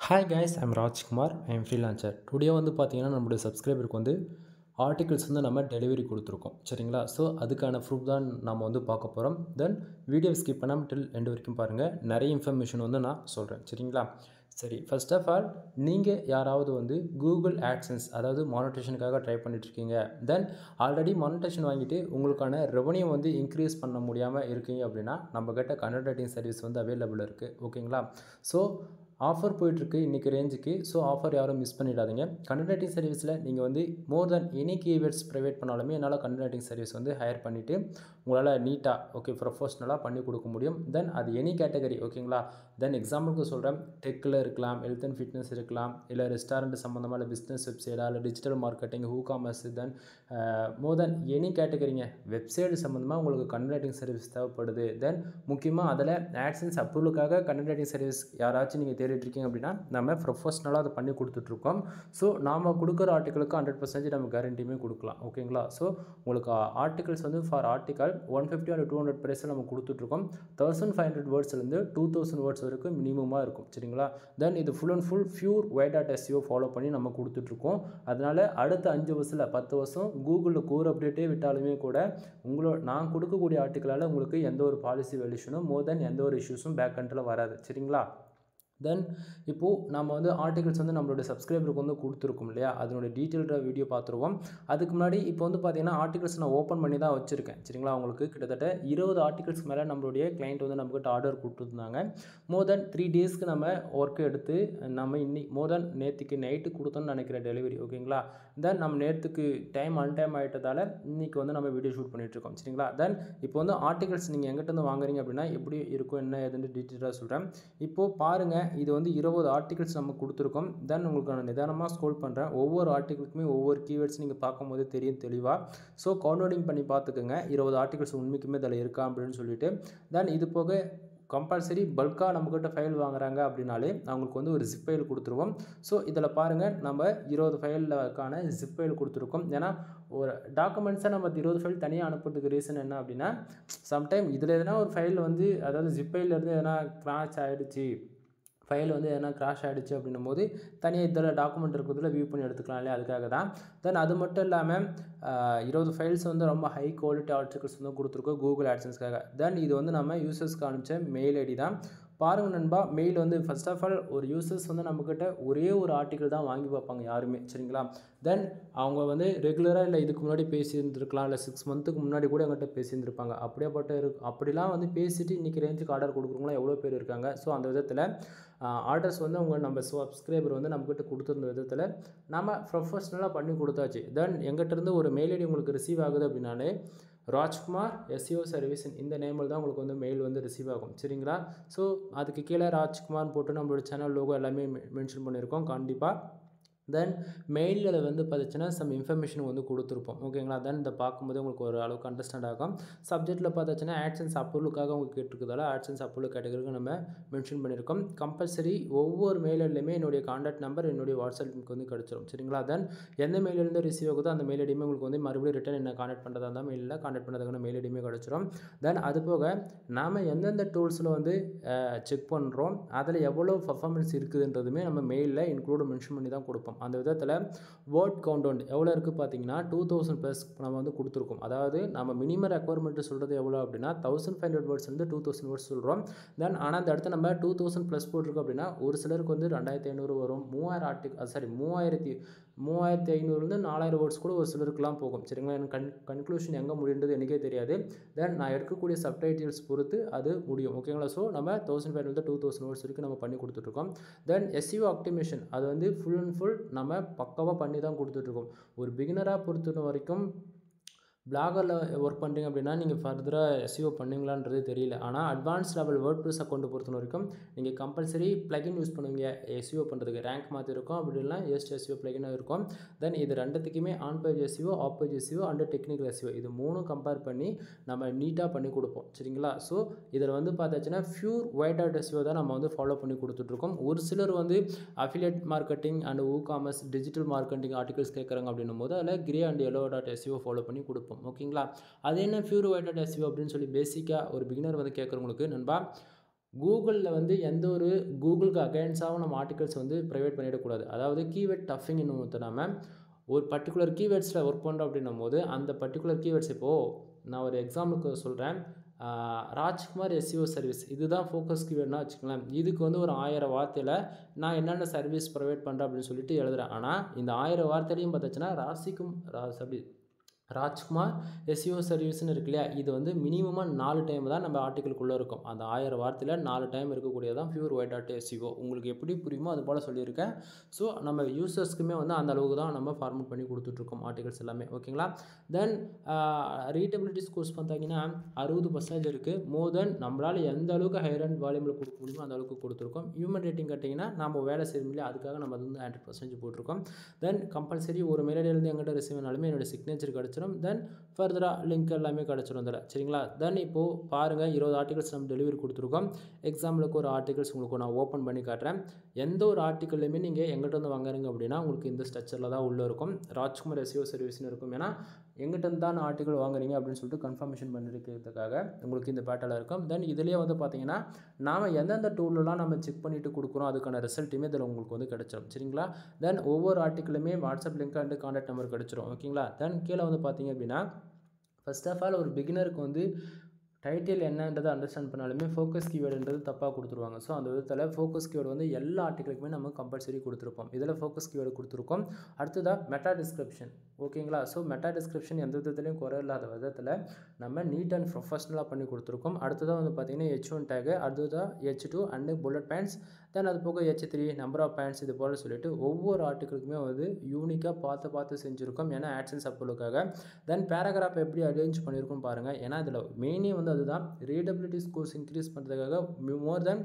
Hi guys I'm Rajkumar I'm freelancer today வந்து பார்த்தீங்கன்னா நம்மளுடைய சப்ஸ்கிரைபருக்கு வந்து ஆர்டிகல்ஸ் வந்து நம்ம டெலிவரி கொடுத்துருக்கோம். சரிங்களா? ஸோ அதுக்கான ப்ரூஃப் தான் நம்ம வந்து பார்க்க போகிறோம் தென் வீடியோ ஸ்கிப் பண்ணாமல் டில் எண்டு வரைக்கும் பாருங்கள் நிறைய இன்ஃபர்மேஷன் வந்து நான் சொல்கிறேன் சரிங்களா? சரி ஃபஸ்ட் ஆஃப் ஆல் நீங்கள் யாராவது வந்து கூகுள் ஆட்சன்ஸ் அதாவது மானிட்டேஷனுக்காக ட்ரை பண்ணிட்டுருக்கீங்க. தென் ஆல்ரெடி மானிட்டேஷன் வாங்கிட்டு உங்களுக்கான ரெவன்யூ வந்து இன்க்ரீஸ் பண்ண முடியாமல் இருக்கீங்க அப்படின்னா நம்மக்கிட்ட கண்டென்ட் ரைட்டிங் சர்வீஸ் வந்து அவைலபிள் இருக்குது ஓகேங்களா ஸோ ஆஃபர் போயிட்டுருக்கு இன்றைக்கி ரேஞ்சுக்கு ஸோ ஆஃபர் யாரும் மிஸ் பண்ணிடாதீங்க. கண்டென்ட் ரைட்டிங் சர்வீஸில் நீங்கள் வந்து more than any keywords provide பண்ணாலுமே என்னால் கண்டென்ட் சர்வீஸ் வந்து ஹையர் பண்ணிவிட்டு உங்களால் நீட்டாக ஓகே ப்ரொஃபஷ்னலாக பண்ணி கொடுக்க முடியும். தென் அது எனி கேட்டகரி ஓகேங்களா தென் எக்ஸாம்பிளுக்கு சொல்கிறேன் டெக்கில் இருக்கலாம் ஹெல்த் அண்ட் ஃபிட்னஸ் இருக்கலாம் இல்லை ரெஸ்டாரண்ட் சம்மந்தமாக இல்லை பிஸ்னஸ் வெப்சைட்டாக இல்லை digital marketing ecommerce then more than any கேட்டகரிங்க website சம்மந்தமாக உங்களுக்கு கண்டென்ட் சர்வீஸ் தேவைப்படுது. தென் முக்கியமாக அதில் ஆட்சன்ஸ் அப்ரூவலுக்காக கண்டென்ட் சர்வீஸ் யாராச்சும் நீங்கள் தேடிட்டுருக்கீங்க அப்படின்னா நம்ம ப்ரொஃபஷ்னலாக அதை பண்ணி கொடுத்துட்ருக்கோம். ஸோ நாம் கொடுக்குற ஆர்டிக்கலுக்கு ஹண்ட்ரட் பர்சன்டேஜ் நம்ம கேரண்டியுமே கொடுக்கலாம். ஓகேங்களா ஸோ உங்களுக்கு ஆர்டிகல்ஸ் வந்து for article one fifty and two hundred ப்ரைஸில் நம்ம கொடுத்துட்ருக்கோம். தௌசண்ட் ஃபைவ் ஹண்ட்ரட் வேர்ட்ஸ்லேருந்து டூ தௌசண்ட் வேர்ட்ஸ் வரைக்கும் மினிமமாக இருக்கும். சரிங்களா? தென் இது full and full pure white dot SEO follow பண்ணி நம்ம கொடுத்துட்ருக்கோம். அதனால் அடுத்த அஞ்சு வருஷத்தில் பத்து வருஷம் கூகுளில் கோர் அப்டேட்டே விட்டாலுமே கூட உங்களோட நான் கொடுக்கக்கூடிய ஆர்டிக்கலால் உங்களுக்கு எந்த ஒரு பாலிசி வேல்யூஷனும் மோர் தென் எந்த ஒரு இஷ்யூஸும் பேக் கண்ட்ரில் வராது. சரிங்களா? தென் இப்போது நம்ம வந்து ஆர்டிகல்ஸ் வந்து நம்மளுடைய சப்ஸ்கிரைபருக்கு வந்து கொடுத்துருக்கோம் இல்லையா? அதனுடைய டீட்டெயில்டாக வீடியோ பார்த்துருவோம். அதுக்கு முன்னாடி இப்போ வந்து பார்த்தீங்கன்னா ஆர்டிகல்ஸ் நான் ஓப்பன் பண்ணி தான் வச்சுருக்கேன். சரிங்களா? அவங்களுக்கு கிட்டத்தட்ட இருபது ஆர்டிகல்ஸ் மேலே நம்மளுடைய கிளைண்ட் வந்து நம்மக்கிட்ட ஆர்டர் கொடுத்துருந்தாங்க. மோர் தென் த்ரீ டேஸ்க்கு நம்ம ஒர்க் எடுத்து நம்ம இன்னி மோர் தென் நேற்றுக்கு நைட்டு கொடுத்தோன்னு நினைக்கிற டெலிவரி ஓகேங்களா? தென் நம்ம நேற்றுக்கு டைம் அன்டைம் ஆகிட்டதால் இன்றைக்கி வந்து நம்ம வீடியோ ஷூட் பண்ணிகிட்ருக்கோம் சரிங்களா? தென் இப்போ வந்து ஆர்டிகல்ஸ் நீங்கள் எங்கிட்டேருந்து வாங்குறீங்க அப்படின்னா எப்படி இருக்கும் என்ன ஏதுன்னு டீட்டெயிலாக சொல்கிறேன் இப்போது பாருங்கள் இது வந்து இருபது ஆர்டிகல்ஸ் நம்ம கொடுத்துருக்கோம். தென் உங்களுக்கு நான் நிதானமாக ஸ்கோல் பண்ணுறேன் ஒவ்வொரு ஆர்டிகளுக்குமே ஒவ்வொரு கீவேர்ட்ஸ் நீங்கள் பார்க்கும்போது தெரியும் தெளிவாக ஸோ கவுன்வர்டிங் பண்ணி பார்த்துக்கோங்க. இருபது ஆர்டிகல்ஸ் உண்மைக்குமே இதில் இருக்கா அப்படின்னு சொல்லிட்டு. தென் இது போக கம்பல்சரி பல்காக நம்மக்கிட்ட ஃபைல் வாங்குறாங்க அப்படின்னாலே அவங்களுக்கு வந்து ஒரு ஜிப் ஃபைல் கொடுத்துருவோம். ஸோ இதில் பாருங்கள் நம்ம இருபது ஃபைலுக்கான ஜிப் ஃபைல் கொடுத்துருக்கோம். ஏன்னா ஒரு டாக்குமெண்ட்ஸை நம்ம இருபது ஃபைல் தனியாக அனுப்புறதுக்கு ரீசன் என்ன அப்படின்னா சம்டைம் இதில் எதனா ஒரு ஃபைல் வந்து அதாவது ஜிப் இருந்து எதனா கிராச் ஆகிடுச்சி ஃபைல் வந்து எதனா கிராஷ் ஆகிடுச்சு அப்படின்னும் போது தனியாக இதில் டாக்குமெண்ட் இருக்கிறதுல வியூ பண்ணி எடுத்துக்கலாம் இல்லையா? அதுக்காக தான். தென் அது மட்டும் இல்லாமல் இருபது ஃபைல்ஸ் வந்து ரொம்ப ஹை குவாலிட்டி ஆர்டிகல்ஸ் வந்து கொடுத்துருக்கோம் கூகுள் ஆட்சன்ஸ்க்காக தென் இது வந்து நம்ம யூசர்ஸ்க்கு அனுப்பிச்ச மெயில் ஐடி தான். பாருங்கள் நண்பா மெயில் வந்து ஃபஸ்ட் ஆஃப் ஆல் ஒரு யூசர்ஸ் வந்து நம்மக்கிட்ட ஒரே ஒரு ஆர்டிக்கல் தான் வாங்கி பார்ப்பாங்க யாருமே சரிங்களா? தென் அவங்க வந்து ரெகுலராக இல்லை இதுக்கு முன்னாடி பேசியிருந்துருக்கலாம் இல்லை சிக்ஸ் மந்த்துக்கு முன்னாடி கூட அவங்ககிட்ட பேசியிருந்துருப்பாங்க. அப்படியே அப்படியேப்பட்ட இருக்கு. அப்படிலாம் வந்து பேசிட்டு இன்றைக்கி ரேஞ்சுக்கு ஆர்டர் கொடுக்குறவங்களாம் எவ்வளோ பேர் இருக்காங்க? ஸோ அந்த விதத்தில் ஆர்டர்ஸ் வந்து அவங்க நம்ம சப்ஸ்கிரைபர் வந்து நம்மக்கிட்ட கொடுத்துருந்த விதத்தில் நம்ம ப்ரொஃபஷ்னலாக பண்ணி கொடுத்தாச்சு. தென் எங்கிட்டேருந்து ஒரு மெயில் ஐடி உங்களுக்கு ரிசீவ் ஆகுது அப்படின்னாலே ராஜ்குமார் எஸ்இஓ சர்வீஸ் இந்த நேமில் தான் உங்களுக்கு வந்து மெயில் வந்து ரிசீவ் ஆகும். சரிங்களா? ஸோ அதுக்கு கீழே ராஜ்குமார் போட்டு நம்மளோட சேனல் லோகோ எல்லாமே மென்ஷன் பண்ணியிருக்கோம். கண்டிப்பாக தென் மெயிலில் வந்து பார்த்துச்சுன்னா சம் இன்ஃபர்மேஷன் வந்து கொடுத்துருப்போம். ஓகேங்களா தென் இதை பார்க்கும்போது உங்களுக்கு ஒரு அளவுக்கு அண்டர்ஸ்டாண்ட் ஆகும். சப்ஜெக்ட்டில் பார்த்தாச்சுன்னா ஆட்சன்ஸ் அப்ரூவலுக்காக உங்களுக்கு கேட்டிருக்கிறதால ஆட்சன்ஸ் அப்ரூவல் கேட்டகரிக்கு நம்ம மென்ஷன் பண்ணியிருக்கோம். கம்பல்சரி ஒவ்வொரு மெயிலிலையுமே என்னுடைய காண்டாக்ட் நம்பர் என்னுடைய வாட்ஸ்அப் லிங்க் வந்து கிடச்சிரும். சரிங்களா? தென் எந்த மெயிலிருந்து ரிசீவ் ஆகுதோ அந்த மெயில் ஐடியுமே உங்களுக்கு வந்து மறுபடியும் ரிட்டன் என்ன காண்டாக்ட் பண்ணுறதா இருந்தால் மெயிலில் காண்டாக்ட் பண்ணுறதுக்கான மெயில் ஐடியுமே கிடச்சிரும். தென் அது போக நாம் எந்தெந்த டூல்ஸில் வந்து செக் பண்ணுறோம் அதில் எவ்வளோ பர்ஃபார்மன்ஸ் இருக்குதுன்றதுமே நம்ம மெயிலில் இன்க்ளூட் மென்ஷன் பண்ணி தான் கொடுப்போம். அந்த விதத்தில் வேர்ட் கவுண்டவுண்ட் எவ்வளோ இருக்குது பார்த்தீங்கன்னா டூ தௌசண்ட் ப்ளஸ் நம்ம வந்து கொடுத்துருக்கோம். அதாவது நம்ம மினிமம் ரெக்குவயர்மெண்ட் சொல்கிறது எவ்வளோ அப்படின்னா தௌசண்ட் ஃபைவ் ஹண்ட்ரட் வேர்ட்ஸ் வந்து டூ தௌசண்ட் வேர்ட்ஸ் சொல்கிறோம் தென் ஆனால் அந்த இடத்துல நம்ம டூ தௌசண்ட் ப்ளஸ் போட்டிருக்கோம் அப்படின்னா ஒரு சிலருக்கு வந்து ரெண்டாயிரத்தி ஐநூறு வரும். மூவாயிரம் ஆர்டிக் சாரி மூவாயிரத்தி மூவாயிரத்தி ஐநூறுலேருந்து நாலாயிரம் வேர்ட்ஸ் கூட ஒரு சிலருக்குலாம் போகும். சரிங்களா? எனக்கு கன் கன்க்ளூஷன் எங்கே முடியுன்றது எனக்கே தெரியாது. தென் நான் எடுக்கக்கூடிய சப்டைட்டில்ஸ் பொறுத்து அது முடியும். ஓகேங்களா ஸோ நம்ம thousand five two thousand words வரைக்கும் நம்ம பண்ணி கொடுத்துட்ருக்கோம். தென் எஸ்யூ ஆக்டிமேஷன் அது வந்து ஃபுல் அண்ட் ஃபுல் நம்ம பக்காவாக பண்ணி தான் கொடுத்துட்ருக்கோம். ஒரு பிகினராக பொறுத்த வரைக்கும் பிளாகரில் ஒர்க் பண்ணுறீங்க அப்படின்னா நீங்கள் ஃபர்தராக எஸ்இஓ பண்ணுவீங்களான்றது தெரியல. ஆனால் advance level word plus account பொறுத்த வரைக்கும் நீங்கள் கம்பல்சரி ப்ளகின் யூஸ் பண்ணுவீங்க. எஸ்இஓ பண்ணுறதுக்கு ரேங்க் மாற்றி இருக்கும். அப்படி எஸ்ட் எஸ்இஓ ப்ளகினாக இருக்கும். தென் இது ரெண்டுத்துக்குமே on page SEO off page SEO and technical SEO இது மூணும் கம்பேர் பண்ணி நம்ம நீட்டாக பண்ணி கொடுப்போம். சரிங்களா? ஸோ இதில் வந்து பார்த்தாச்சுன்னா ஃபியூர் ஒயிட் அவுட் எஸ்இஓ தான் நம்ம வந்து ஃபாலோ பண்ணி கொடுத்துட்ருக்கோம். ஒரு சிலர் வந்து affiliate marketing and ecommerce digital marketing articles கேட்குறாங்க அப்படின்னும் போது அதில் grey and yellow dot SEO follow பண்ணி கொடுப்போம். ஓகேங்களா? அது என்ன ஃபியூர் ஒயிட் எஸ்யூ அப்படின்னு சொல்லி பேசிக்காக ஒரு பிகினர் வந்து கேட்குறவங்களுக்கு நண்பா கூகுளில் வந்து எந்த ஒரு கூகுளுக்கு அகைன்ஸாகவும் நம்ம ஆர்டிகல்ஸ் வந்து ப்ரைவேட் பண்ணிடக்கூடாது. அதாவது கீவேர்ட் டஃபிங் இன்னும் ஒரு பர்டிகுலர் கீவேர்ட்ஸில் ஒர்க் பண்ணுறோம் அப்படின்னும் போது அந்த பர்டிகுலர் கீவேர்ட்ஸ் இப்போது நான் ஒரு எக்ஸாம்பிளுக்கு சொல்கிறேன் ராஜ்குமார் எஸ்யூஓ சர்வீஸ் இதுதான் ஃபோக்கஸ் கீவேர்ட்னா வச்சுக்கலாம் இதுக்கு வந்து ஒரு ஆயிரம் வார்த்தையில் நான் என்னென்ன சர்வீஸ் ப்ரொவைட் பண்ணுறேன் அப்படின்னு சொல்லிட்டு எழுதுகிறேன் ஆனால் இந்த ஆயிரம் வார்த்தையிலையும் பார்த்தாச்சுன்னா ராசிக்கும் ரா அப்படி ராஜ்குமார் எஸ்இஓ சர்வீஸ்னு இருக்கு இல்லையா? இது வந்து மினிமமாக நாலு டைம் தான் நம்ம ஆர்டிக்கலுக்குள்ளே இருக்கும். அந்த ஆயிரம் வார்த்தையில் நாலு டைம் இருக்கக்கூடியதான் ப்யூர் ஒயிட் டாட் எஸ்இஓ உங்களுக்கு எப்படி புரியுமோ அது போல் சொல்லியிருக்கேன். ஸோ நம்ம யூசர்ஸ்க்குமே வந்து அந்த அளவுக்கு தான் நம்ம ஃபார்மேட் பண்ணி கொடுத்துட்ருக்கோம் ஆர்டிகல்ஸ் எல்லாமே. ஓகேங்களா தென் ரீடபிலிட்டி ஸ்கோர்ஸ் பார்த்தீங்கன்னா அறுபது பர்சன்டேஜ் இருக்குது மோர் தென் நம்மளால் எந்த அளவுக்கு ஹையர் அண்ட் வால்யூமில் கொடுக்க முடியுமோ அந்த அளவுக்கு கொடுத்துருக்கோம். ஹியூமன் ரேட்டிங் கேட்டிங்கன்னா நம்ம வேலை செய்ய முடியல. அதுக்காக நம்ம அது வந்து ஹண்ட்ரட் பர்சன்டேஜ் போட்டிருக்கோம். தென் கம்பல்சரி ஒரு மெயிலேருந்து எங்கிட்ட ரிசீவ் ஆனாலுமே என்னோட சிக்னேச்சர் கிடச்சி கிடச்சிரும். தென் ஃபர்தராக லிங்க் எல்லாமே கிடச்சிரும் இதில். சரிங்களா? தென் இப்போது பாருங்கள் இருபது ஆர்டிகல்ஸ் நம்ம டெலிவரி கொடுத்துருக்கோம். எக்ஸாம்பிளுக்கு ஒரு ஆர்டிகல்ஸ் உங்களுக்கு நான் ஓப்பன் பண்ணி காட்டுறேன். எந்த ஒரு ஆர்டிக்கல்லையுமே நீங்கள் எங்கிட்ட வந்து வாங்குறீங்க அப்படின்னா உங்களுக்கு இந்த ஸ்ட்ரக்சரில் தான் உள்ளே இருக்கும். ராஜ்குமார் எஸ்இஓ சர்வீஸ்னு இருக்கும். ஏன்னா எங்கிட்ட தான் ஆர்டிக்கல் வாங்குறீங்க அப்படின்னு சொல்லிட்டு கன்ஃபர்மேஷன் பண்ணிருக்கிறதுக்காக உங்களுக்கு இந்த பேட்டரில் இருக்கும். தென் இதுலேயே வந்து பார்த்தீங்கன்னா நாம் எந்தெந்த டூலெலாம் நம்ம செக் பண்ணிவிட்டு கொடுக்குறோம் அதுக்கான ரிசல்ட்டுமே இதில் உங்களுக்கு வந்து கிடச்சிடும் சரிங்களா? தென் ஒவ்வொரு ஆர்டிக்கலுமே WhatsApp link and contact number கிடச்சிரும். ஓகேங்களா தென் கீழே வந்து பார்த்தீங்க அப்படின்னா ஃபர்ஸ்ட் ஆஃப் ஆல் ஒரு பிகினருக்கு வந்து டைட்டில் என்னன்றதை அண்டர்ஸ்டாண்ட் பண்ணாலுமே ஃபோக்கஸ் கீவேர்டுன்றது தப்பாக கொடுத்துருவாங்க. ஸோ அந்த விதத்தில் ஃபோக்கஸ் கீவேர்டு வந்து எல்லா ஆர்டிகளுக்குமே நம்ம கம்பல்சரி கொடுத்துருப்போம். இதில் ஃபோக்கஸ் கீவேர்டு கொடுத்துருக்கோம். அடுத்ததாக மெட்டா டிஸ்கிரிப்ஷன் ஓகேங்களா ஸோ மெட்டா டிஸ்கிரிப்ஷன் எந்த விதத்துலையும் குறை இல்லாத விதத்தில் நம்ம நீட் அண்ட் ப்ரொஃபஷனலாக பண்ணி கொடுத்துருக்கோம். அடுத்ததாக வந்து பார்த்திங்கன்னா ஹெச் ஒன் டேகு அடுத்ததாக H two and bullet points then அது போக H three number of points இது போல் சொல்லிட்டு ஒவ்வொரு ஆர்டிகளுக்குமே வந்து யூனிக்காக பார்த்து பார்த்து செஞ்சுருக்கோம். ஏன்னா ஆட்சன்ஸ் அப்போலுக்காக தென் பேராகிராஃப் எப்படி அரேஞ்ச் பண்ணியிருக்கோம் பாருங்கள் ஏன்னா இதில் மெயினே வந்து அதுதான். ரீடபிலிட்டி ஸ்கோர்ஸ் இன்க்ரீஸ் பண்ணுறதுக்காக மோர் தென்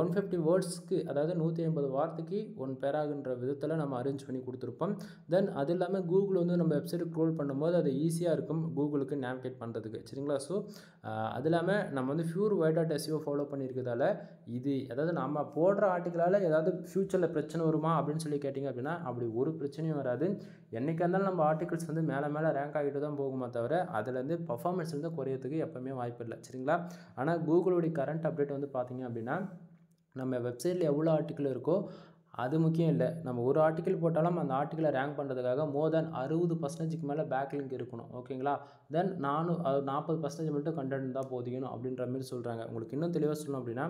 ஒன் ஃபிஃப்டி வேர்ட்ஸ்க்கு அதாவது நூற்றி ஐம்பது வார்த்தைக்கு ஒன் பேராகுன்ற விதத்தில் நம்ம அரேஞ்ச் பண்ணி கொடுத்துருப்போம். தென் அது இல்லாமல் கூகுள் வந்து நம்ம வெப்சைட் க்ரோல் பண்ணும்போது அது ஈஸியாக இருக்கும் கூகுளுக்கு நேவிகேட் பண்ணுறதுக்கு சரிங்களா? ஸோ அது இல்லாமல் நம்ம வந்து ஃபியூர் ஒயிட் டாட் ஃபாலோ பண்ணியிருக்கிறதால இது அதாவது நம்ம போடுற ஆர்டிக்கலால் ஏதாவது ஃப்யூச்சரில் பிரச்சனை வருமா அப்படின்னு சொல்லி கேட்டிங்க அப்படின்னா அப்படி ஒரு பிரச்சனையும் வராது. என்றைக்கா இருந்தாலும் நம்ம ஆர்டிகல்ஸ் வந்து மேலே மேலே ரேங்க் ஆகிட்டு தான் போகுமா தவிர அதுலேருந்து பர்ஃபார்மன்ஸ் வந்து குறையிறதுக்கு எப்போவுமே வாய்ப்பு இல்லை. சரிங்களா? ஆனால் கூகுளுடைய கரண்ட் அப்டேட் வந்து பார்த்திங்க அப்படின்னா நம்ம வெப்சைட்டில் எவ்வளோ ஆர்டிக்கல் இருக்கோ அது முக்கியம் இல்லை. நம்ம ஒரு ஆர்டிக்கல் போட்டாலும் அந்த ஆர்டிக்கலை ரேங்க் பண்ணுறதுக்காக மோர் தென் அறுபது பர்சன்டேஜ்க்கு மேலே பேக் லிங்க் இருக்கணும் ஓகேங்களா தென் நானும் நாற்பது பர்சன்டேஜ் மட்டும் கண்டென்ட் தான் போதிக்கணும் அப்படின்ற மாதிரி சொல்கிறாங்க உங்களுக்கு இன்னும் தெளிவாக சொல்லணும் அப்படின்னா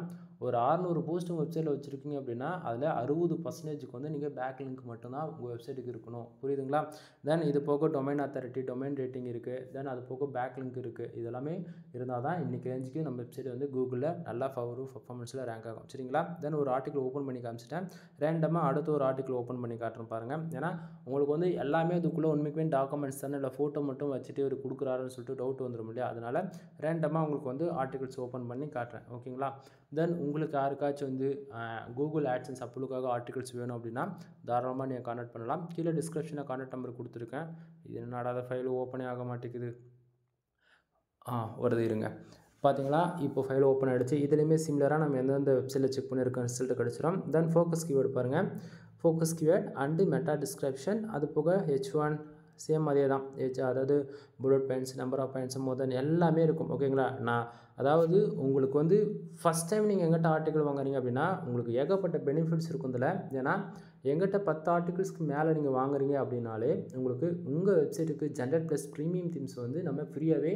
ஒரு அறநூறு போஸ்ட் உங்கள் வெப்சைட்டில் வச்சுருக்கீங்க அப்படின்னா அதில் அறுபது பர்சன்டேஜுக்கு வந்து நீங்கள் பேக் லிங்க் மட்டும்தான் உங்கள் வெப்சைட்டுக்கு இருக்கணும். புரியுதுங்களா? தென் இது போக டொமைன் அத்தாரிட்டி டொமைன் ரேட்டிங் இருக்குது தென் அது போக பேக் லிங்க் இருக்குது இதெல்லாமே இருந்தால் தான் இன்றைக்கி ரேஞ்சுக்கு நம்ம வெப்சைட் வந்து கூகுளில் நல்லா ஃபவரும் பர்ஃபார்மன்ஸில் ரேங்க் ஆகும். சரிங்களா? தென் ஒரு ஆர்டிக்கல் ஓப்பன் பண்ணி காமிச்சிட்டேன். ரேங்க் ரேண்டமாக அடுத்த ஒரு ஆர்டிக்கல் ஓப்பன் பண்ணி காட்டுறேன் பாருங்கள் ஏன்னா உங்களுக்கு வந்து எல்லாமே அதுக்குள்ளே உண்மைக்குமே டாக்குமெண்ட்ஸ் தானே இல்லை ஃபோட்டோ மட்டும் வச்சுட்டு ஒரு கொடுக்குறாருன்னு சொல்லிட்டு டவுட் வந்துடும் இல்லையா? அதனால் ரேண்டமாக உங்களுக்கு வந்து ஆர்டிகல்ஸ் ஓப்பன் பண்ணி காட்டுறேன். ஓகேங்களா? தென் உங்களுக்கு யாருக்காச்சும் வந்து கூகுள் ஆட்சன்ஸ் அப்பளுக்காக ஆர்டிகல்ஸ் வேணும் அப்படின்னா தாராளமாக நீங்கள் கான்டாக்ட் பண்ணலாம். கீழே டிஸ்கிரிப்ஷனில் கான்டாக்ட் நம்பர் கொடுத்துருக்கேன். இது என்னடா ஃபைல் ஓப்பனே ஆக மாட்டேங்குது. ஆ வருது இருங்க. பார்த்தீங்களா? இப்போ ஃபைல் ஓப்பன் ஆகிடுச்சு இதுலேயுமே சிமிலராக நம்ம எந்தெந்த வெப்சைட்டில் செக் பண்ணியிருக்கோம் ரிசல்ட் கிடச்சிரும். தென் ஃபோக்கஸ் கீவேர்டு பாருங்கள் focus keyword and meta description அது போக ஹெச் ஒன் சேம் அதே தான் ஹெச் அதாவது bullet points number of points மோதன் எல்லாமே இருக்கும். ஓகேங்களா நான் அதாவது உங்களுக்கு வந்து ஃபஸ்ட் டைம் நீங்கள் எங்கிட்ட ஆர்டிக்கல் வாங்குறீங்க அப்படின்னா உங்களுக்கு ஏகப்பட்ட பெனிஃபிட்ஸ் இருக்கும் இதில். ஏன்னா எங்கிட்ட பத்து ஆர்டிகிள்ஸ்க்கு மேலே நீங்கள் வாங்குறீங்க அப்படின்னாலே உங்களுக்கு உங்கள் வெப்சைட்டுக்கு ஜென்ரட் ப்ளஸ் ப்ரீமியம் தீம்ஸ் வந்து நம்ம ஃப்ரீயாகவே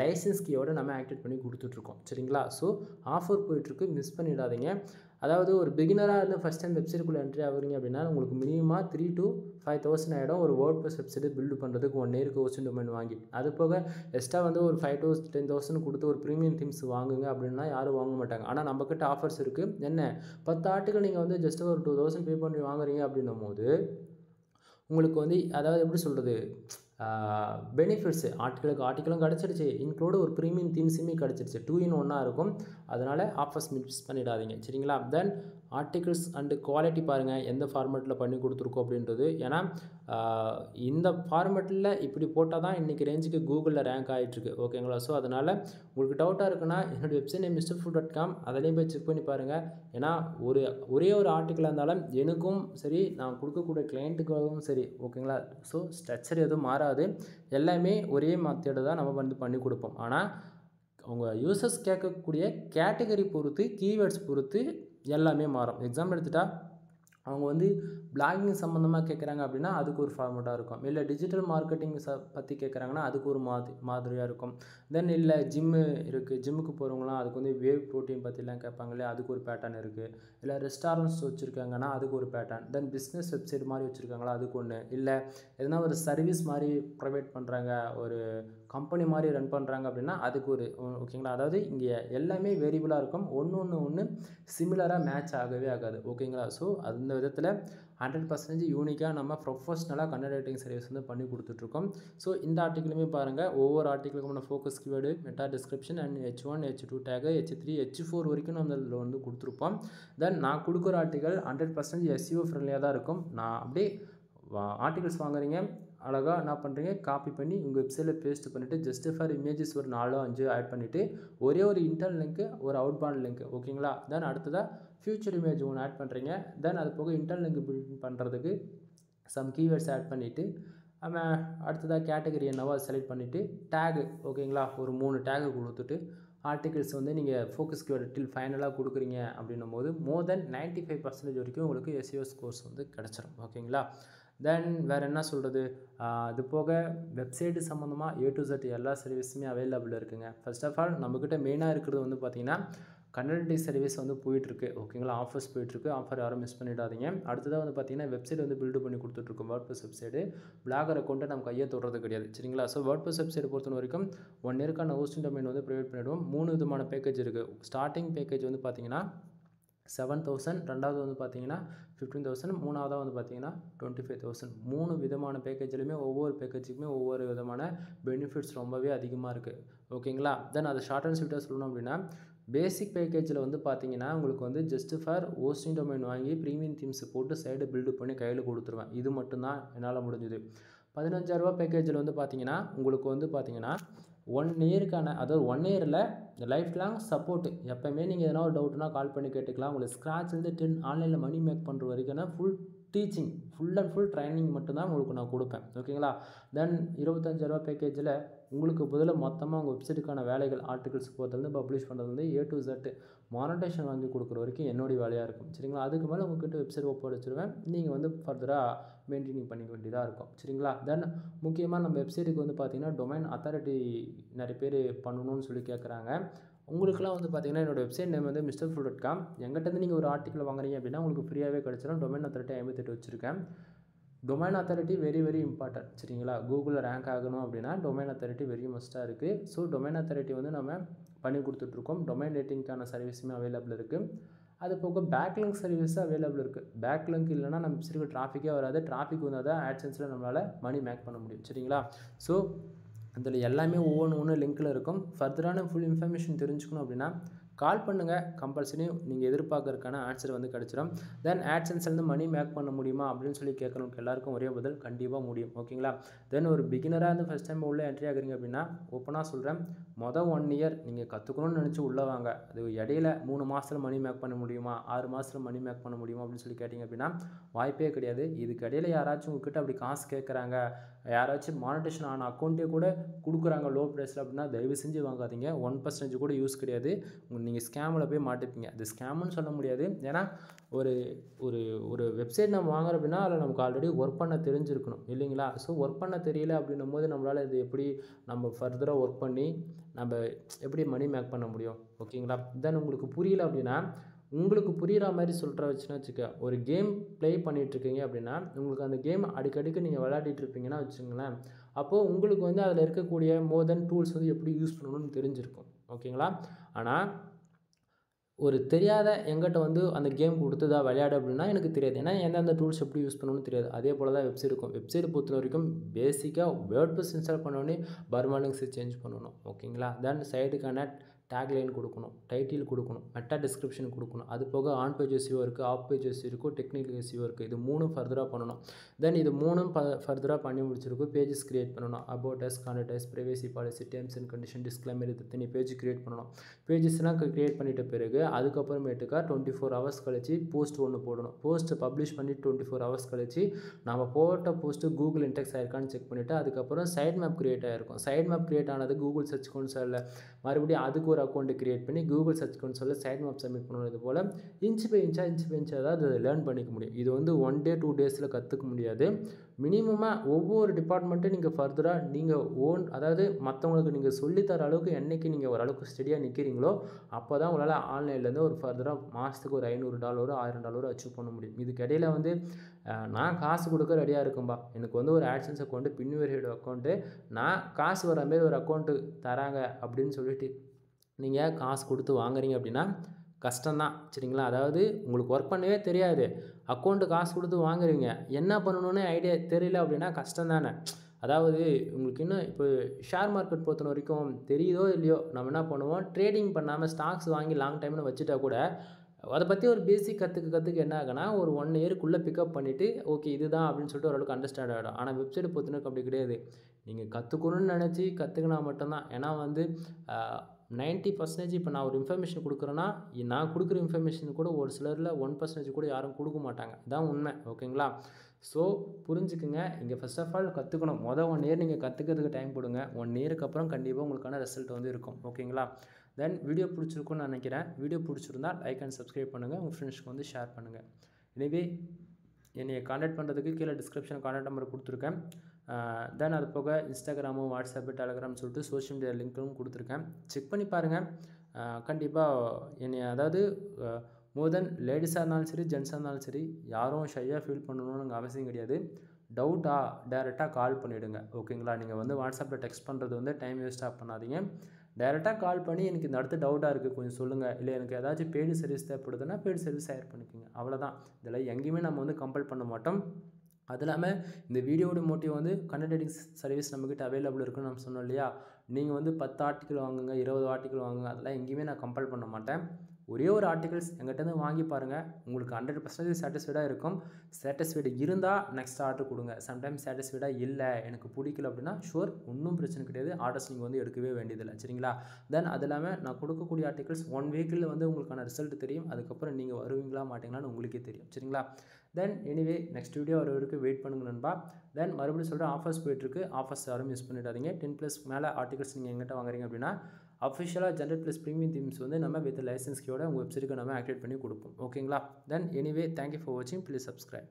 லைசன்ஸ் கீயோடு நம்ம ஆக்டிவேட் பண்ணி கொடுத்துட்ருக்கோம் சரிங்களா? ஸோ ஆஃபர் போயிட்டுருக்கு மிஸ் பண்ணிடாதீங்க. அதாவது ஒரு பிகினராக இருந்து ஃபஸ்ட் டைம் வெப்சைட்டுக்குள்ளே என்ட்ரி ஆகுறீங்க அப்படின்னா உங்களுக்கு மினிமமாக த்ரீ டு ஃபைவ் தௌசண்ட் ஆகிடும் ஒரு வேர்ட் ப்ளஸ் வெப்சைட்டு பில்டு பண்ணுறதுக்கு ஒன் இயருக்கு ஓசன் டொமைன் வாங்கி. அது போக எக்ஸ்ட்ரா வந்து ஒரு ஃபைவ் டு டென் தௌசண்ட் கொடுத்து ஒரு ப்ரீமியம் தீம்ஸ் வாங்குங்க அப்படின்னா யாரும் வாங்க மாட்டாங்க. ஆனால் நம்மக்கிட்ட ஆஃபர்ஸ் இருக்குது என்ன? பத்து ஆட்டுகள் நீங்கள் வந்து ஜஸ்ட் ஒரு டூ தௌசண்ட் பே பண்ணி வாங்குறீங்க அப்படின்னும் போது உங்களுக்கு வந்து அதாவது எப்படி சொல்கிறது பெனிஃபிட்ஸு ஆர்டிகளுக்கு ஆர்டிக்கலும் கிடச்சிருச்சு. இன்க்ளூடு ஒரு ப்ரீமியம் தீம்ஸுமே கிடச்சிருச்சு. டூ இன் ஒன்னாக இருக்கும். அதனால் ஆஃபர்ஸ் மிஸ் பண்ணிடாதீங்க. சரிங்களா? தென் ஆர்டிகிள்ஸ் அண்டு குவாலிட்டி பாருங்கள் எந்த ஃபார்மேட்டில் பண்ணி கொடுத்துருக்கோம் அப்படின்றது. ஏன்னா இந்த ஃபார்மேட்டில் இப்படி போட்டால் தான் இன்றைக்கி ரேஞ்சுக்கு கூகுளில் ரேங்க் ஆகிட்டுருக்கு ஓகேங்களா ஸோ அதனால் உங்களுக்கு டவுட்டாக இருக்குன்னா என்னுடைய website name mister food dot com அதிலையும் போய் செக் பண்ணி பாருங்கள் ஏன்னா ஒரு ஒரே ஒரு ஆர்டிக்கலாக இருந்தாலும் எனக்கும் சரி நான் கொடுக்கக்கூடிய கிளைண்ட்டுக்காகவும் சரி ஓகேங்களா ஸோ ஸ்ட்ரக்சர் எதுவும் மாறாது. எல்லாமே ஒரே மெத்தேடு தான் நம்ம வந்து பண்ணி கொடுப்போம். ஆனால் உங்கள் யூசர்ஸ் கேட்கக்கூடிய கேட்டகரி பொறுத்து கீவேர்ட்ஸ் பொறுத்து எல்லாமே மாறும். எக்ஸாம்பிள் எடுத்துட்டா அவங்க வந்து பிளாகிங் சம்மந்தமாக கேட்குறாங்க அப்படின்னா அதுக்கு ஒரு ஃபார்மேட்டாக இருக்கும். இல்லை டிஜிட்டல் மார்க்கெட்டிங் ச பற்றி கேட்குறாங்கன்னா அதுக்கு ஒரு மாதிரி மாதிரியாக இருக்கும். தென் இல்லை ஜிம்மு இருக்குது ஜிம்முக்கு போகிறவங்களாம் அதுக்கு வந்து வேவ் ப்ரோட்டீன் பற்றிலாம் கேட்பாங்க இல்லையா? அதுக்கு ஒரு பேட்டர்ன் இருக்குது இல்லை ரெஸ்டாரண்ட்ஸ் வச்சுருக்காங்கன்னா அதுக்கு ஒரு பேட்டர்ன் தென் பிஸ்னஸ் வெப்சைட் மாதிரி வச்சுருக்காங்களா? அதுக்கு ஒன்று இல்லை எதனா ஒரு சர்வீஸ் மாதிரி ப்ரொவைட் பண்ணுறாங்க ஒரு கம்பெனி மாதிரி ரன் பண்ணுறாங்க அப்படின்னா அதுக்கு ஒரு ஓகேங்களா? அதாவது இங்கே எல்லாமே வேரியபிளாக இருக்கும். ஒன்று ஒன்று ஒன்று சிமிலராக மேட்ச் ஆகவே ஆகாது. ஓகேங்களா? ஸோ அந்த விதத்தில் ஹண்ட்ரட் பர்சன்டேஜ் யூனிக்காக நம்ம ப்ரொஃபஷ்னலாக கண்டென்ட் ரைட்டிங் சர்வீஸ் வந்து பண்ணி கொடுத்துட்ருக்கோம். ஸோ இந்த ஆர்டிக்கிளுமே பாருங்கள் ஒவ்வொரு ஆர்டிக்கிளுக்கும் focus keyword meta description and H one H two tag H three H four வரைக்கும் நம்ம இதில் வந்து கொடுத்துருப்போம். தென் நான் கொடுக்குற ஆர்டிக்கல் ஹண்ட்ரட் பர்சன்டேஜ் எஸ்சிஓ ஃப்ரெண்ட்லியாக தான் இருக்கும். நான் அப்படியே ஆர்டிகல்ஸ் வாங்குறீங்க. அழகாக என்ன பண்ணுறீங்க காப்பி பண்ணி உங்கள் வெப்சைட்டில் பேஸ்ட் பண்ணிவிட்டு ஜஸ்ட் ஃபார் இமேஜஸ் ஒரு நாலோ அஞ்சோ ஆட் பண்ணிவிட்டு ஒரே ஒரு இன்டர்ன் லிங்க்கு ஒரு அவுட் லிங்க் ஓகேங்களா தென் அடுத்ததாக ஃபியூச்சர் இமேஜ் ஒன்று ஆட் பண்ணுறீங்க தென் அது போக இன்டர்ன் லிங்க் பில்ட் பண்ணுறதுக்கு சம் கீவேர்ட்ஸ் ஆட் பண்ணிவிட்டு நம்ம அடுத்ததாக கேட்டகரி என்னவோ அதை செலக்ட் பண்ணிவிட்டு டேகு ஓகேங்களா ஒரு மூணு டேகு கொடுத்துட்டு ஆர்டிகிள்ஸ் வந்து நீங்கள் ஃபோக்கஸ் கீவேர்டு டில் ஃபைனலாக கொடுக்குறீங்க அப்படின்னும் போது more than ninety five percentage வரைக்கும் உங்களுக்கு எஸ்இஓ ஸ்கோர்ஸ் வந்து கிடச்சிரும் ஓகேங்களா தென் வேறு என்ன சொல்கிறது அது போக வெப்சைட்டு சம்மந்தமாக ஏ டு Z எல்லா சர்வீஸுமே அவைலபிள் இருக்குதுங்க ஃபர்ஸ்ட் ஆஃப் ஆல் நம்மக்கிட்ட மெயினாக இருக்கிறது வந்து பார்த்திங்கன்னா கன்னடி சர்வீஸ் வந்து போயிட்டுருக்கு. ஓகேங்களா ஆஃபர்ஸ் போயிட்டுருக்கு. ஆஃபர் யாரும் மிஸ் பண்ணிடாதீங்க. அடுத்ததாக வந்து பார்த்திங்கன்னா வெப்சைட் வந்து பில்டு பண்ணி கொடுத்துட்ருக்கோம். வேர்ட் ப்ளஸ் வெப்சைடு பிளாகர் அக்கௌண்ட்டை நம்ம கையை தொடுறது கிடையாது. சரிங்களா? ஸோ வேர்ட் ப்ளஸ் வெப்சைட் பொறுத்த வரைக்கும் ஒன் இயருக்கான ஹோஸ்டிங் டொமைன் வந்து ப்ரொவைட் பண்ணிவிடுவோம் மூணு விதமான பேக்கேஜ் இருக்குது ஸ்டார்டிங் பேக்கேஜ் வந்து பார்த்திங்கன்னா செவன் தௌசண்ட் ரெண்டாவது வந்து பார்த்தீங்கன்னா ஃபிஃப்டீன் தௌசண்ட் மூணாவதாக வந்து பார்த்தீங்கன்னா டுவெண்ட்டி ஃபைவ் தௌசண்ட் மூணு விதமான பேக்கேஜ்லையுமே ஒவ்வொரு பேக்கேஜுக்குமே ஒவ்வொரு விதமான பெனிஃபிட்ஸ் ரொம்பவே அதிகமாக இருக்குது ஓகேங்களா? தென் அதை ஷார்ட் அண்ட் ஸ்வீட்டாக சொல்லணும் அப்படின்னா பேசிக் பேக்கேஜில் வந்து பார்த்தீங்கன்னா உங்களுக்கு வந்து ஜஸ்ட் ஃபார் ஹோஸ்டிங் டொமைன் வாங்கி ப்ரீமியம் தீம்ஸ் போட்டு சைடு பில்டு பண்ணி கையில் கொடுத்துருவேன். இது மட்டும்தான் என்னால் முடிஞ்சுது. பதினஞ்சாயிரரூபா பேக்கேஜில் வந்து பார்த்தீங்கன்னா உங்களுக்கு வந்து பார்த்தீங்கன்னா ஒன் இயருக்கான அதாவது ஒன் இயரில் லைஃப் லாங் சப்போர்ட் எப்போயுமே நீங்கள் எதனா ஒரு டவுட்னா கால் பண்ணி கேட்டுக்கலாம். உங்களுக்கு ஸ்க்ராட்ச்லேருந்து டென் ஆன்லைனில் மணி மேக் பண்ணுற வரைக்கும்னா full teaching full and full training மட்டும்தான் உங்களுக்கு நான் கொடுப்பேன். ஓகேங்களா தென் இருபத்தஞ்சாயிரரூபா பேக்கேஜில் உங்களுக்கு முதல்ல மொத்தமாக உங்கள் வெப்சைட்டுக்கான வேலைகள் ஆர்டிகல்ஸ் போகிறதுலேருந்து பப்ளிஷ் பண்ணுறதுலேருந்து ஏ டு ஜட் மானிட்டேஷன் வாங்கி கொடுக்குற வரைக்கும் என்னுடைய வேலையாக இருக்கும். சரிங்களா? அதுக்கு மேலே உங்கள்கிட்ட வெப்சைட் ஒப்படைச்சிருவேன். நீங்கள் வந்து ஃபர்தராக மெயின்டைனிங் பண்ணிக்க வேண்டியதாக இருக்கும். சரிங்களா? தென் முக்கியமாக நம்ம வெப்சைட்டுக்கு வந்து பார்த்திங்கன்னா டொமைன் அத்தாரிட்டி நிறைய பேர் பண்ணணும்னு சொல்லி கேட்குறாங்க உங்களுக்குலாம் வந்து பார்த்தீங்கன்னா என்னோடய வெப்சைட் நேம் வந்து மிஸ்டர் ஃபுல் டாட் காம் எங்கிட்டேருந்து நீங்கள் ஒரு ஆர்டிக்கல் வாங்குறீங்க அப்படின்னா உங்களுக்கு ஃப்ரீயாகவே கிடச்சிடும் டொமைன் அத்தாரிட்டி ஐம்பத்தெட்டு வச்சுருக்கேன். Domain authority very very important சரிங்களா? கூகுளில் ரேங்க் ஆகணும் அப்படின்னா டொமைன் அத்தாரிட்டி வெரி மஸ்ட்டாக இருக்குது ஸோ டொமைன் அத்தாரிட்டி வந்து நம்ம பண்ணி கொடுத்துட்ருக்கோம் டொமைன் ரேட்டிங்க்கான சர்வீஸுமே அவைலபிள் இருக்குது அது போக பேக்லிங்க் சர்வீஸ் அவைலபிள் இருக்குது பேக்லிங்க் இல்லைனா நம்ம சரிக்கு டிராஃபிக்கே வராது. டிராஃபிக் வந்தால் தான் ஆட்சன்ஸில் நம்மளால் மணி மேக் பண்ண முடியும். சரிங்களா? ஸோ அதில் எல்லாமே ஒவ்வொன்று ஒன்று லிங்க்கில் இருக்கும். ஃபர்தரான ஃபுல் இன்ஃபர்மேஷன் தெரிஞ்சுக்கணும் அப்படின்னா கால் பண்ணுங்கள் கம்பல்சரி நீங்கள் எதிர்பார்க்கறதுக்கான ஆன்சர் வந்து கிடச்சிடும் தென் ஆட்சன்ஸ்லேருந்து மணி மேக் பண்ண முடியுமா? அப்படின்னு சொல்லி கேட்குறவங்க எல்லாருக்கும் ஒரே பதில் கண்டிப்பாக முடியும். ஓகேங்களா தென் ஒரு பிகினராக இருந்து ஃபஸ்ட் டைம் உள்ளே என்ட்ரி ஆகுறீங்க அப்படின்னா ஓப்பனாக சொல்கிறேன் மொதல் ஒன் இயர் நீங்கள் கற்றுக்கணும்னு நினச்சி உள்ளே வாங்க. அது இடையில மூணு மாதத்தில் மணி மேக் பண்ண முடியுமா? ஆறு மாதத்தில் மணி மேக் பண்ண முடியுமா? அப்படின்னு சொல்லி கேட்டிங்க அப்படின்னா வாய்ப்பே கிடையாது. இதுக்கு இடையில யாராச்சும் உங்ககிட்ட அப்படி காசு கேட்குறாங்க. யாராச்சும் மானிட்டேஷன் ஆன அக்கௌண்ட்டே கூட கொடுக்குறாங்க லோ ப்ரைஸில் அப்படின்னா தயவு செஞ்சு வாங்காதீங்க. ஒன் பர்சன்டேஜ் கூட யூஸ் கிடையாது. நீங்கள் ஸ்கேமில் போய் மாட்டிப்பீங்க. அது ஸ்கேம்னு சொல்ல முடியாது. ஏன்னா ஒரு ஒரு ஒரு வெப்சைட் நம்ம வாங்குறோம் அப்படின்னா அதில் நமக்கு ஆல்ரெடி ஒர்க் பண்ண தெரிஞ்சிருக்கணும். இல்லைங்களா? ஸோ ஒர்க் பண்ண தெரியல அப்படின்னும் போது நம்மளால் இது எப்படி நம்ம ஃபர்தராக ஒர்க் பண்ணி நம்ம எப்படி மணி மேக் பண்ண முடியும்? ஓகேங்களா தென் உங்களுக்கு புரியல அப்படின்னா உங்களுக்கு புரிகிற மாதிரி சொல்கிற வச்சுன்னா வச்சுக்க. ஒரு கேம் ப்ளே பண்ணிகிட்ருக்கீங்க அப்படின்னா உங்களுக்கு அந்த கேம் அடிக்கடிக்கு நீங்கள் விளையாடிட்டு இருப்பீங்கன்னா வச்சுங்களேன் அப்போது உங்களுக்கு வந்து அதில் இருக்கக்கூடிய மோர் தென் டூல்ஸ் வந்து எப்படி யூஸ் பண்ணணும்னு தெரிஞ்சிருக்கும். ஓகேங்களா? ஆனால் ஒரு தெரியாத எங்கிட்ட வந்து அந்த கேம் கொடுத்ததா விளையாடு அப்படின்னா எனக்கு தெரியாது. ஏன்னா எந்தெந்த டூல்ஸ் எப்படி யூஸ் பண்ணணும்னு தெரியாது. அதே போல் தான் வெப்சைட் இருக்கும். வெப்சைட் பொறுத்த வரைக்கும் பேசிக்காக வேர்ட் ப்ளஸ் இன்ஸ்டால் பண்ணோடனே பர்மாலிங்ஸ் சேஞ்ச் பண்ணணும். ஓகேங்களா? தென் சைடு கனெக்ட் டேக்லைன் கொடுக்கணும் டைட்டில் கொடுக்கணும் மெட்டா டிஸ்கிரிப்ஷன் கொடுக்கணும். அது போக ஆன் பேஜ் எஸ்யூ இருக்குது ஆஃப் பேஜ் எஸ்யூ இருக்கும் டெக்னிக்கல் எஸ்யூ இருக்குது இது மூணும் ஃபர்தராக பண்ணணும். தென் இது மூணும் ப ஃபர்தராக பண்ணி முடிச்சிருக்கும் பேஜஸ் க்ரியேட் பண்ணணும். About us contact us privacy policy terms and condition disclaimer இது தனி பேஜ் க்ரியேட் பண்ணணும். பேஜஸ்லாம் க்ரியேட் பண்ணிட்ட பிறகு அதுக்கப்புறமேட்டுக்கா டுவெண்ட்டி ஃபோர் ஹவர்ஸ் கழிச்சு போஸ்ட் ஒன்று போடணும். போஸ்ட்டை பப்ளிஷ் பண்ணி டுவெண்ட்டி ஃபோர் ஹவர்ஸ் கழிச்சு நம்ம போட்ட போஸ்ட்டு கூகுள் இன்டெக்ஸ் ஆயிருக்கான்னு செக் பண்ணிவிட்டு அதுக்கப்புறம் சைட் மேப் க்ரியேட் ஆகிருக்கும் சைட் மேப் க்ரியேட் ஆனது கூகுள் சர்ச் கன்சோலில் மறுபடியும் அதுக்கு ஒரு அக்கௌண்ட்டு க்ரியேட் பண்ணி கூகுள் சர்ச் கன்சோலில் சைட் அப் சப்மிட் பண்ணுறது போல் இன்ச்சு பை இன்ச்சாக இன்ச்சு பை இன்ச்சாக தான் அது லேர்ன் பண்ணிக்க முடியும். இது வந்து ஒன் டே டூ டேஸில் கற்றுக்க முடியாது. மினிமமாக ஒவ்வொரு டிபார்ட்மெண்ட்டும் நீங்கள் ஃபர்தராக நீங்கள் ஓன் அதாவது மற்றவங்களுக்கு நீங்கள் சொல்லித்தர அளவுக்கு என்றைக்கு நீங்கள் ஓரளவுக்கு ஸ்டடியாக நிற்கிறீங்களோ அப்போ தான் உங்களால் ஆன்லைன்லேருந்து ஒரு ஃபர்தராக மாதத்துக்கு ஒரு ஐநூறு டாலரோ ஆயிரம் டாலரோ அச்சீவ் பண்ண முடியும். இதுக்கு வந்து நான் காசு கொடுக்க ரெடியாக இருக்கும்பா எனக்கு வந்து ஒரு ஆட்சன்ஸ் அக்கௌண்ட்டு பின்வெரியோட அக்கௌண்ட்டு நான் காசு வர மாரி ஒரு அக்கௌண்ட்டு தராங்க அப்படின்னு சொல்லிட்டு நீங்கள் காசு கொடுத்து வாங்குறீங்க அப்படின்னா கஷ்டம்தான் சரிங்களா? அதாவது உங்களுக்கு ஒர்க் பண்ணவே தெரியாது. அக்கௌண்ட்டு காசு கொடுத்து வாங்குறீங்க. என்ன பண்ணணும்னு ஐடியா தெரியல அப்படின்னா கஷ்டம் தானே அதாவது உங்களுக்கு இன்னும் இப்போ ஷேர் மார்க்கெட் பொறுத்தன வரைக்கும் தெரியுதோ இல்லையோ நம்ம என்ன பண்ணுவோம்? ட்ரேடிங் பண்ணாமல் ஸ்டாக்ஸ் வாங்கி லாங் டைம்னு வச்சுட்டா கூட அதை பற்றி ஒரு பேசிக் கற்றுக்க கற்றுக்க என்ன ஆகுனா ஒரு ஒன் இயருக்குள்ளே பிக்கப் பண்ணிவிட்டு ஓகே இதுதான் அப்படின்னு சொல்லிட்டு ஓரளவுக்கு அண்டர்ஸ்டாண்ட் ஆகிடும் ஆனால் வெப்சைட் பொறுத்தவரைக்கும் அப்படி கிடையாது. நீங்கள் கற்றுக்கணும்னு நினச்சி கற்றுக்கினா மட்டும்தான். ஏன்னா வந்து நைன்ட்டி பர்சன்டேஜ் இப்போ நான் ஒரு இன்ஃபர்மேஷன் கொடுக்குறேன்னா நான் கொடுக்குற இன்ஃபர்மேஷன் கூட ஒரு சிலரில் ஒன் பர்சன்டேஜ் கூட யாரும் கொடுக்க மாட்டாங்க. இதான் உண்மை. ஓகேங்களா? ஸோ புரிஞ்சுக்குங்க. இங்கே ஃபர்ஸ்ட் ஆஃப் ஆல் கற்றுக்கணும் மொதல் ஒன் இயர் நீங்கள் கற்றுக்கிறதுக்கு டைம் கொடுங்க ஒன் இயருக்கு அப்புறம் கண்டிப்பாக உங்களுக்கான ரிசல்ட் வந்து இருக்கும். ஓகேங்களா? தென் வீடியோ பிடிச்சிருக்கும்னு நினைக்கிறேன். வீடியோ பிடிச்சிருந்தா லைக் அண்ட் சப்ஸ்கிரைப் பண்ணுங்கள் உங்கள் ஃப்ரெண்ட்ஸ்க்கு வந்து ஷேர் பண்ணுங்கள் எனவே என்னைய காண்டாக்ட் பண்ணுறதுக்கு கீழே டிஸ்கிரிப்ஷன் காண்டாக்ட் நம்பர் கொடுத்துருக்கேன். தென் அது போக இன்ஸ்டாகிராமு வாட்ஸ்அப்பு டெலகிராம் சொல்லிட்டு சோஷியல் மீடியா லிங்க்கும் கொடுத்துருக்கேன். செக் பண்ணி பாருங்கள் கண்டிப்பாக என்னை அதாவது மோர் தென் லேடிஸாக இருந்தாலும் சரி ஜென்ஸாக இருந்தாலும் சரி யாரும் ஷையாக ஃபீல் பண்ணணும்னு அவசியம் கிடையாது. டவுட்டா டேரெக்டாக கால் பண்ணிவிடுங்க ஓகேங்களா நீங்கள் வந்து வாட்ஸ்அப்பில் டெக்ஸ்ட் பண்ணுறது வந்து டைம் வேஸ்ட்டாக பண்ணாதீங்க. டேரெக்டாக கால் பண்ணி எனக்கு இந்த அடுத்த டவுட்டாக இருக்குது கொஞ்சம் சொல்லுங்கள் இல்லை எனக்கு ஏதாச்சும் பெய்டு சர்வீஸ் தேவைப்படுதுன்னா பெய்டு சர்வீஸ் ஹையர் பண்ணிக்கோங்க. அவ்வளோதான் இதில் எங்கேயுமே நம்ம வந்து கம்பல் பண்ண மாட்டோம். அது இல்லாமல் இந்த வீடியோட மோட்டிவ் வந்து கண்டென்ட் எடிட்டிங் சர்வீஸ் நம்மக்கிட்ட அவைலபிள் இருக்குன்னு நம்ம சொன்னோம் இல்லையா? நீங்கள் வந்து பத்து ஆர்டிக்கல் வாங்குங்க இருபது ஆர்டிக்கல் வாங்குங்க அதெல்லாம் எங்கேயுமே நான் கம்பல் பண்ண மாட்டேன். ஒரே ஒரு ஆர்டிகல்ஸ் எங்கிட்டேருந்து வாங்கி பாருங்கள் உங்களுக்கு ஹண்ட்ரட் பர்சன்டேஜ் சாட்டிஸ்ஃபைடாக இருக்கும். சாட்டிஸ்ஃபைடு இருந்தால் நெக்ஸ்ட் ஆர்டர் கொடுங்க. சம்டைம்ஸ் சாட்டிஸ்ஃபைடாக இல்லை எனக்கு பிடிக்கல அப்படின்னா ஷுர் ஒன்றும் பிரச்சனை கிடையாது. ஆர்டர்ஸ் நீங்கள் வந்து எடுக்கவே வேண்டியதில்லை. சரிங்களா? தென் அது இல்லாமல் நான் கொடுக்கக்கூடிய ஆர்டிகல்ஸ் ஒன் வீக்கில் வந்து உங்களுக்கான ரிசல்ட் தெரியும். அதுக்கப்புறம் நீங்கள் வருவீங்களா மாட்டீங்களான்னு உங்களுக்கே தெரியும். சரிங்களா? தென் எனிவே நெக்ஸ்ட் வீடியோ வர வரைக்கும் வெயிட் பண்ணுங்க நண்பா. தென் மறுபடியும் சொல்கிறேன் ஆஃபர்ஸ் போயிட்டுருக்கு. ஆஃபர்ஸ் யாரும் மிஸ் பண்ணிடாதீங்க. டென் ப்ளஸ் மேலே ஆர்டிகல்ஸ் நீங்கள் எங்கிட்ட வாங்குறீங்க அப்படின்னா அஃபிஷியலாக ஜென்ரல் ப்ளஸ் ப்ரீமியம் தீம்ஸ் வந்து நம்ம வித் லைசன்ஸ் உங்கள் வெப்சைட்டுக்கு நம்ம ஆக்டிவேட் பண்ணி கொடுப்போம். ஓகேங்களா then anyway thank you for வாட்சிங் ப்ளீஸ் சப்ஸ்கிரைப்